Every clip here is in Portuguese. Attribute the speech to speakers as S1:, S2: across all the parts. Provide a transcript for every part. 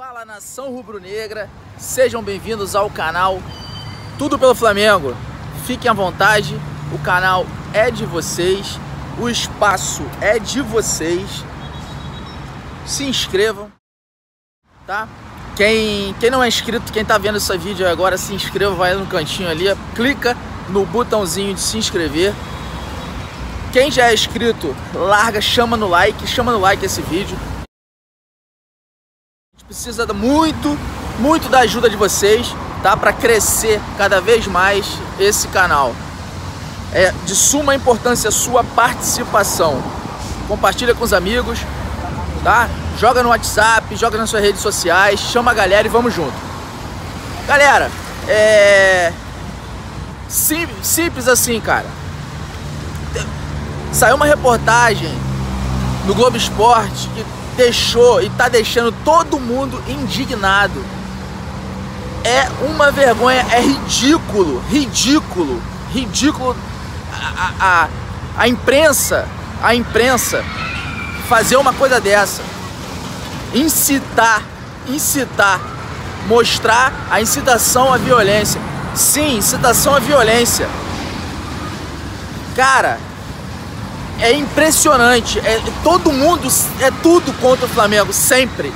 S1: Fala nação rubro-negra, sejam bem-vindos ao canal Tudo pelo Flamengo. Fiquem à vontade, o canal é de vocês, o espaço é de vocês. Se inscrevam, tá? Quem, quem não é inscrito, quem tá vendo esse vídeo agora, se inscreva, vai no cantinho ali, clica no botãozinho de se inscrever. Quem já é inscrito, larga, chama no like, chama no like esse vídeo. Precisa muito, muito da ajuda de vocês, tá? Para crescer cada vez mais esse canal. É de suma importância a sua participação. Compartilha com os amigos, tá? Joga no WhatsApp, joga nas suas redes sociais, chama a galera e vamos junto. Galera, é simples, simples assim, cara Saiu uma reportagem no Globo Esporte que deixou e tá deixando todo mundo indignado. É uma vergonha, é ridículo, ridículo, ridículo a, a, a imprensa, a imprensa fazer uma coisa dessa. Incitar, incitar, mostrar a incitação à violência. Sim, incitação à violência. Cara, é impressionante. É, todo mundo é tudo contra o Flamengo, sempre.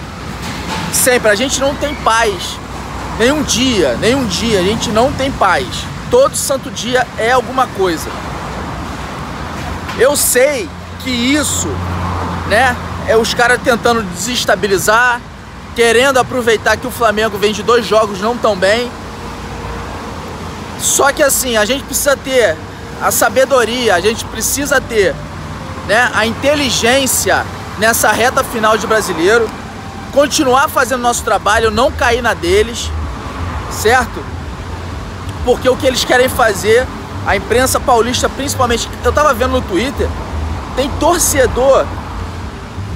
S1: Sempre. A gente não tem paz. Nenhum dia, nenhum dia, a gente não tem paz. Todo santo dia é alguma coisa. Eu sei que isso, né, é os caras tentando desestabilizar, querendo aproveitar que o Flamengo vem de dois jogos não tão bem. Só que assim, a gente precisa ter a sabedoria, a gente precisa ter né, a inteligência nessa reta final de brasileiro, continuar fazendo nosso trabalho, não cair na deles, certo? Porque o que eles querem fazer, a imprensa paulista principalmente, eu tava vendo no Twitter, tem torcedor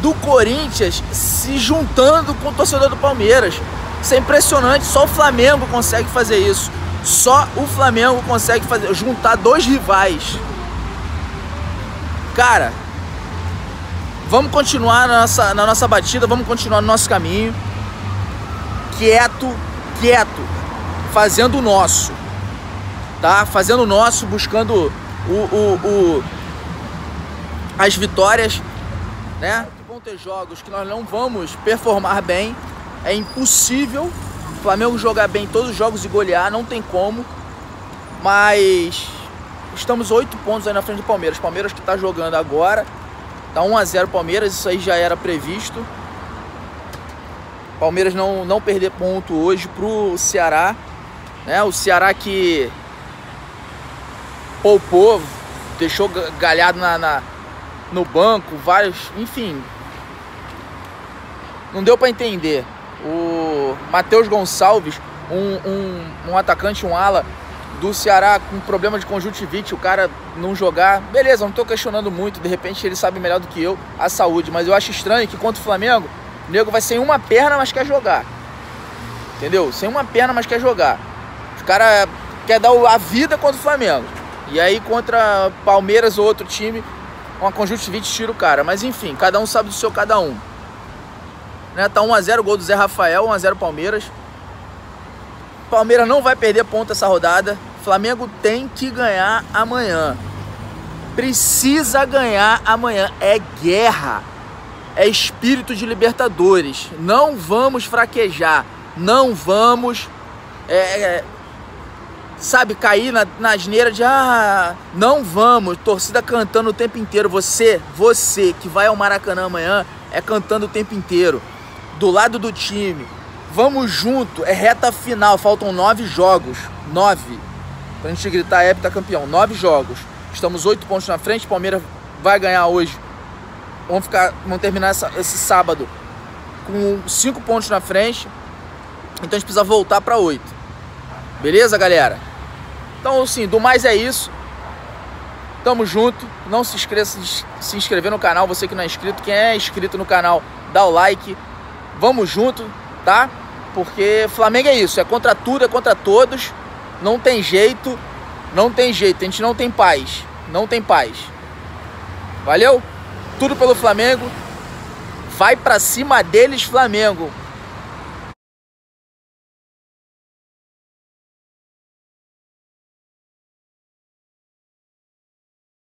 S1: do Corinthians se juntando com o torcedor do Palmeiras. Isso é impressionante, só o Flamengo consegue fazer isso. Só o Flamengo consegue fazer, juntar dois rivais Cara, vamos continuar na nossa, na nossa batida, vamos continuar no nosso caminho. Quieto, quieto, fazendo o nosso. Tá? Fazendo o nosso, buscando o, o, o as vitórias, né? Vão ter jogos que nós não vamos performar bem. É impossível o Flamengo jogar bem todos os jogos e golear, não tem como. Mas Estamos oito pontos aí na frente do Palmeiras. Palmeiras que está jogando agora. Tá 1 a 0 Palmeiras, isso aí já era previsto. Palmeiras não, não perder ponto hoje pro Ceará. Né? O Ceará que poupou, deixou galhado na, na no banco, vários. Enfim. Não deu para entender. O Matheus Gonçalves, um, um, um atacante, um ala do Ceará com problema de conjuntivite, o cara não jogar, beleza, não tô questionando muito, de repente ele sabe melhor do que eu a saúde, mas eu acho estranho que contra o Flamengo, o nego vai sem uma perna, mas quer jogar. Entendeu? Sem uma perna, mas quer jogar. Os cara quer dar a vida contra o Flamengo. E aí contra Palmeiras ou outro time, uma conjuntivite tira o cara. Mas enfim, cada um sabe do seu cada um. Né? Tá 1x0 gol do Zé Rafael, 1x0 Palmeiras. Palmeiras não vai perder ponto essa rodada. Flamengo tem que ganhar amanhã. Precisa ganhar amanhã. É guerra. É espírito de Libertadores. Não vamos fraquejar. Não vamos. É, é, sabe, cair na, na asneira de ah, não vamos, torcida cantando o tempo inteiro. Você, você que vai ao Maracanã amanhã, é cantando o tempo inteiro. Do lado do time. Vamos junto, é reta final, faltam nove jogos. Nove. Pra gente gritar é campeão. Nove jogos. Estamos oito pontos na frente. Palmeiras vai ganhar hoje. Vamos, ficar, vamos terminar essa, esse sábado com cinco pontos na frente. Então a gente precisa voltar para oito. Beleza, galera? Então, assim, do mais é isso. Tamo junto. Não se esqueça de se inscrever no canal. Você que não é inscrito, quem é inscrito no canal, dá o like. Vamos junto, tá? Porque Flamengo é isso, é contra tudo, é contra todos não tem jeito, não tem jeito, a gente não tem paz, não tem paz. Valeu? Tudo pelo Flamengo. Vai para cima deles, Flamengo.